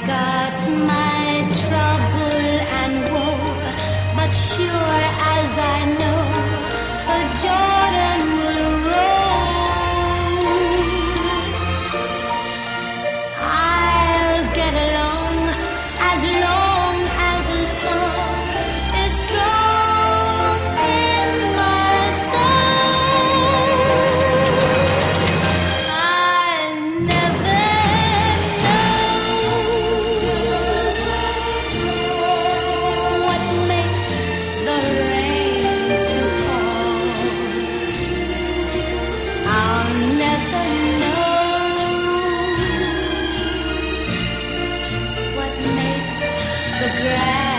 God. the grass.